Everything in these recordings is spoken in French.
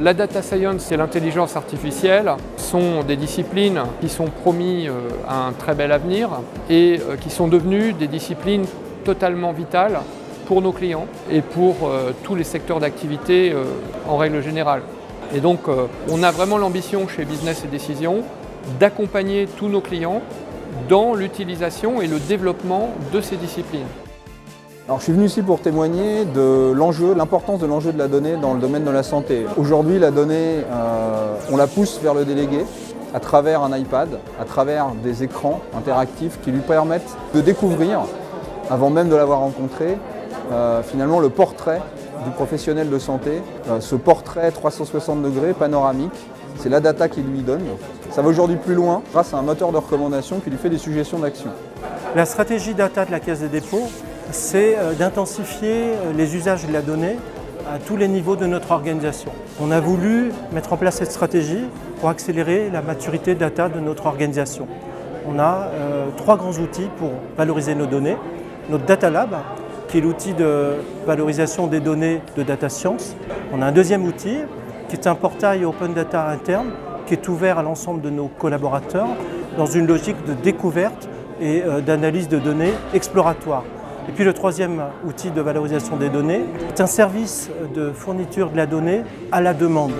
La data science et l'intelligence artificielle sont des disciplines qui sont promis euh, à un très bel avenir et euh, qui sont devenues des disciplines totalement vitales pour nos clients et pour euh, tous les secteurs d'activité en règle générale. Et donc on a vraiment l'ambition chez Business et Décision d'accompagner tous nos clients dans l'utilisation et le développement de ces disciplines. Alors, je suis venu ici pour témoigner de l'enjeu, l'importance de l'enjeu de la donnée dans le domaine de la santé. Aujourd'hui, la donnée, euh, on la pousse vers le délégué à travers un iPad, à travers des écrans interactifs qui lui permettent de découvrir, avant même de l'avoir rencontré, euh, finalement le portrait du professionnel de santé, euh, ce portrait 360 degrés panoramique, c'est la data qui lui donne. Ça va aujourd'hui plus loin grâce à un moteur de recommandation qui lui fait des suggestions d'action. La stratégie data de la Caisse des dépôts, c'est euh, d'intensifier euh, les usages de la donnée à tous les niveaux de notre organisation. On a voulu mettre en place cette stratégie pour accélérer la maturité data de notre organisation. On a euh, trois grands outils pour valoriser nos données. Notre Data Lab, qui est l'outil de valorisation des données de data science. On a un deuxième outil, qui est un portail open data interne, qui est ouvert à l'ensemble de nos collaborateurs dans une logique de découverte et d'analyse de données exploratoire. Et puis le troisième outil de valorisation des données est un service de fourniture de la donnée à la demande.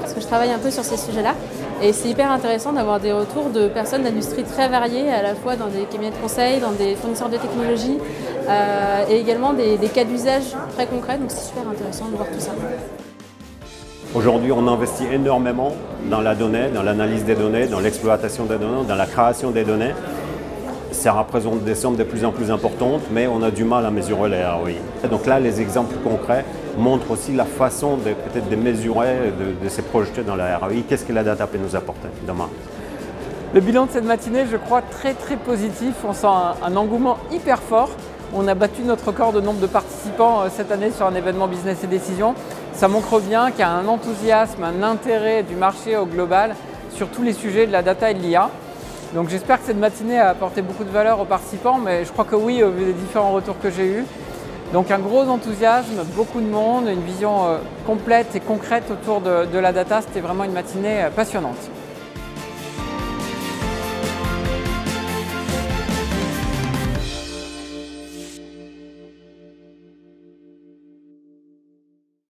Parce que je travaille un peu sur ces sujets-là et c'est hyper intéressant d'avoir des retours de personnes d'industries très variées, à la fois dans des cabinets de conseil, dans des fournisseurs de technologies euh, et également des, cas d'usage très concrets. Donc c'est super intéressant de voir tout ça. Aujourd'hui, on investit énormément dans la donnée, dans l'analyse des données, dans l'exploitation des données, dans la création des données. Ça représente des sommes de plus en plus importantes, mais on a du mal à mesurer les ROI. Donc là, les exemples concrets montrent aussi la façon de peut-être mesurer, de, se projeter dans la ROI. Qu'est-ce que la data peut nous apporter demain Le bilan de cette matinée, je crois, très très positif. On sent un, un engouement hyper fort. On a battu notre record de nombre de participants euh, cette année sur un événement business et décision. Ça montre bien qu'il y a un enthousiasme, un intérêt du marché au global sur tous les sujets de la data et de l'IA. Donc j'espère que cette matinée a apporté beaucoup de valeur aux participants, mais je crois que oui, au vu des différents retours que j'ai eus. Donc un gros enthousiasme, beaucoup de monde, une vision euh, complète et concrète autour de, la data. C'était vraiment une matinée euh, passionnante.